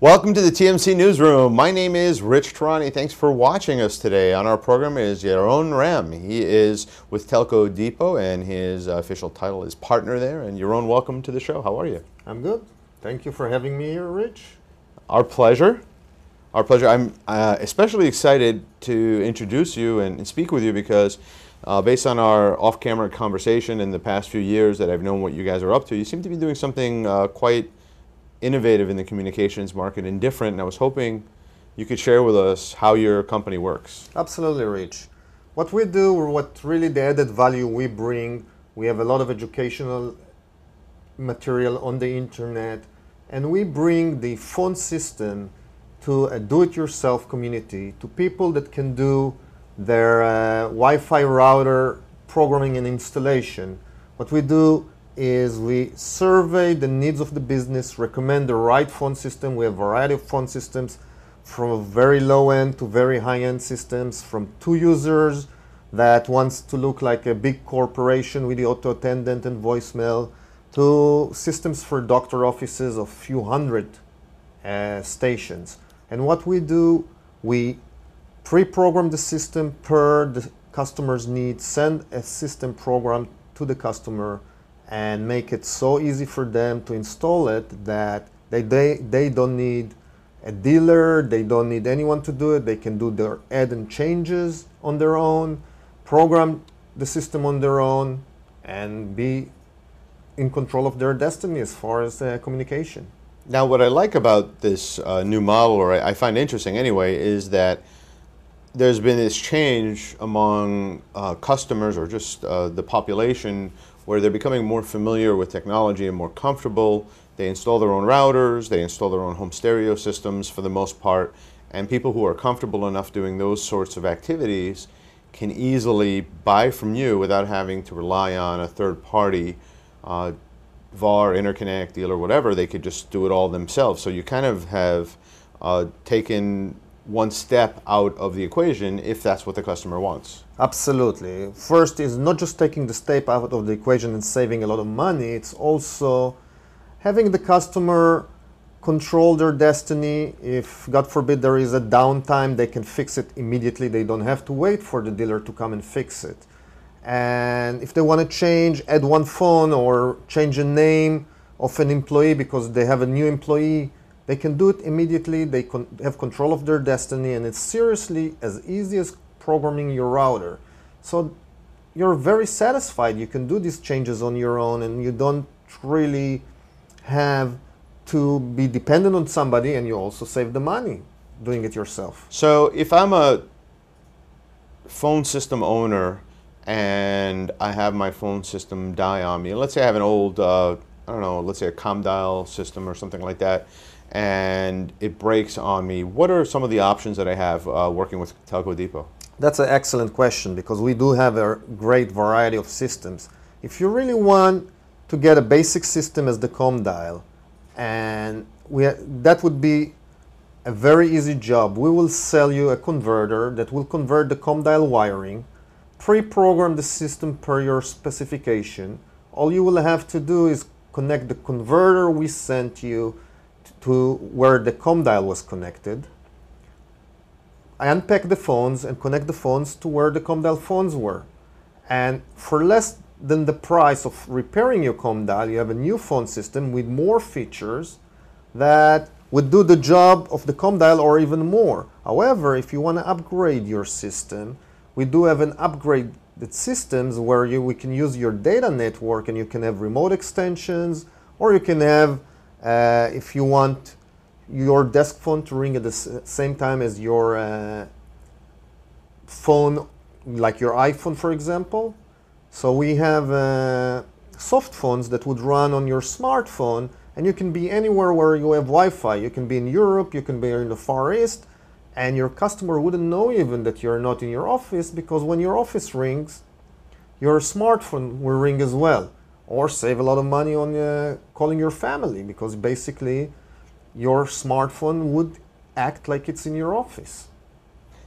Welcome to the TMC Newsroom. My name is Rich Tehrani. Thanks for watching us today. On our program is Yaron Ram. He is with Telco Depot and his official title is partner there. And Yaron, welcome to the show. How are you? I'm good. Thank you for having me here, Rich. Our pleasure. Our pleasure. I'm uh, especially excited to introduce you and, and speak with you because uh, based on our off-camera conversation in the past few years that I've known what you guys are up to, you seem to be doing something uh, quite innovative in the communications market and different. And I was hoping you could share with us how your company works. Absolutely, Rich. What we do, or what really the added value we bring, we have a lot of educational material on the internet, and we bring the phone system to a do-it-yourself community, to people that can do their uh, Wi-Fi router programming and installation. What we do is we survey the needs of the business, recommend the right phone system. We have a variety of phone systems from very low end to very high end systems, from two users that wants to look like a big corporation with the auto attendant and voicemail to systems for doctor offices of few hundred uh, stations. And what we do, we pre-program the system per the customer's needs, send a system program to the customer, and make it so easy for them to install it that they, they, they don't need a dealer, they don't need anyone to do it, they can do their add and changes on their own, program the system on their own, and be in control of their destiny as far as uh, communication. Now, what I like about this uh, new model, or I, find interesting anyway, is that there's been this change among uh, customers or just uh, the population where they're becoming more familiar with technology and more comfortable. They install their own routers, they install their own home stereo systems for the most part, and people who are comfortable enough doing those sorts of activities can easily buy from you without having to rely on a third party uh, VAR, interconnect, dealer, whatever. They could just do it all themselves. So you kind of have uh, taken one step out of the equation if that's what the customer wants. Absolutely. First is not just taking the step out of the equation and saving a lot of money, it's also having the customer control their destiny. If, God forbid, there is a downtime, they can fix it immediately. They don't have to wait for the dealer to come and fix it. And if they want to change, add one phone or change a name of an employee because they have a new employee, they can do it immediately. They con have control of their destiny, and it's seriously as easy as programming your router. So you're very satisfied. You can do these changes on your own, and you don't really have to be dependent on somebody, and you also save the money doing it yourself. So if I'm a phone system owner and I have my phone system die on me, let's say I have an old, uh, I don't know, let's say a ComDial system or something like that, and it breaks on me, what are some of the options that I have uh, working with Telco Depot? That's an excellent question because we do have a great variety of systems. If you really want to get a basic system as the ComDial, and we, that would be a very easy job. We will sell you a converter that will convert the ComDial wiring, pre-program the system per your specification. All you will have to do is connect the converter we sent you to where the ComDial was connected. I unpack the phones and connect the phones to where the ComDial phones were. And for less than the price of repairing your ComDial, you have a new phone system with more features that would do the job of the ComDial or even more. However, if you want to upgrade your system, we do have an upgraded systems where you, we can use your data network and you can have remote extensions or you can have uh, if you want your desk phone to ring at the same time as your uh, phone, like your iPhone, for example. So we have uh, soft phones that would run on your smartphone, and you can be anywhere where you have Wi-Fi. You can be in Europe, you can be in the Far East, and your customer wouldn't know even that you're not in your office because when your office rings, your smartphone will ring as well or save a lot of money on uh, calling your family because basically your smartphone would act like it's in your office.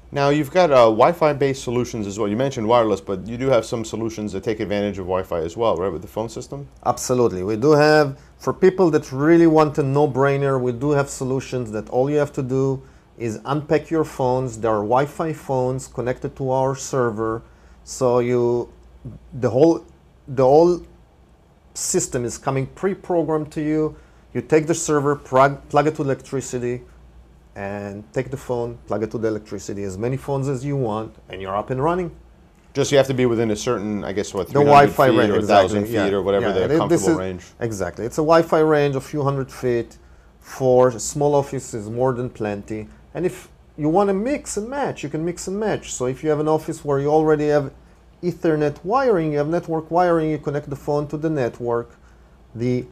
Now you've got uh, Wi-Fi based solutions as well. You mentioned wireless, but you do have some solutions that take advantage of Wi-Fi as well, right? With the phone system. Absolutely. We do have, for people that really want a no brainer, we do have solutions that all you have to do is unpack your phones. There are Wi Fi phones connected to our server. So you, the whole, the whole system is coming pre programmed to you. You take the server, plug, plug it to electricity, and take the phone, plug it to the electricity, as many phones as you want, and you're up and running. Just you have to be within a certain, I guess, what The Wi-Fi feet range, or exactly. 1,000 feet yeah, or whatever yeah. the And this comfortable is- range. Exactly. It's a Wi-Fi range of few hundred feet. For small offices, more than plenty. And if you want to mix and match, you can mix and match. So if you have an office where you already have Ethernet wiring, you have network wiring, you connect the phone to the network, the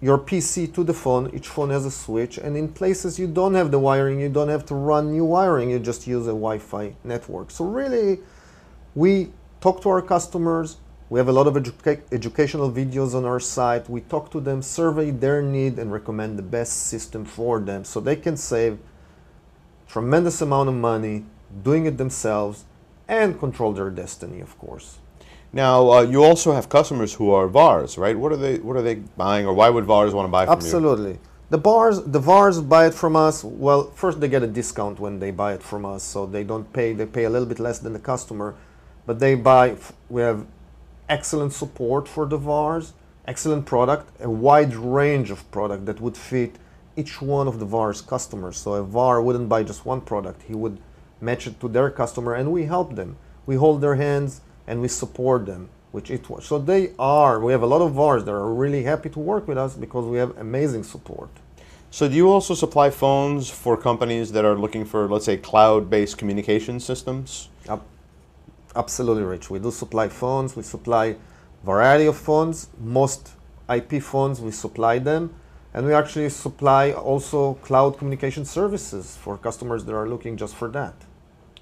your PC to the phone. Each phone has a switch, and in places you don't have the wiring, you don't have to run new wiring. You just use a Wi-Fi network. So really, we talk to our customers. We have a lot of educa- educational videos on our site. We talk to them, survey their need, and recommend the best system for them so they can save tremendous amount of money doing it themselves and control their destiny, of course. Now uh, you also have customers who are VARs, right? What are they? What are they buying, or why would VARs want to buy from you? Absolutely. The bars, the VARs buy it from us. Well, first they get a discount when they buy it from us, so they don't pay. They pay a little bit less than the customer, but they buy. We have excellent support for the VARs, excellent product, a wide range of product that would fit each one of the VAR's customers. So a VAR wouldn't buy just one product; he would match it to their customer, and we help them. We hold their hands and we support them. Which it was. So they are. We have a lot of VARs that are really happy to work with us because we have amazing support. So do you also supply phones for companies that are looking for, let's say, cloud-based communication systems? Ab- Absolutely, Rich. We do supply phones. We supply variety of phones. Most IP phones, we supply them, and we actually supply also cloud communication services for customers that are looking just for that.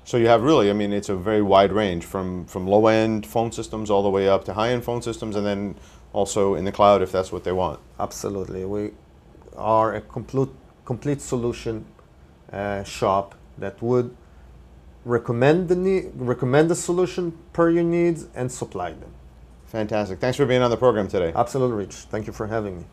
So you have really, I mean, it's a very wide range from from low-end phone systems all the way up to high-end phone systems, and then also in the cloud if that's what they want. Absolutely, we are a complete complete solution uh, shop that would recommend the need, recommend the solution per your needs and supply them. Fantastic. Thanks for being on the program today. Absolutely, Rich. Thank you for having me.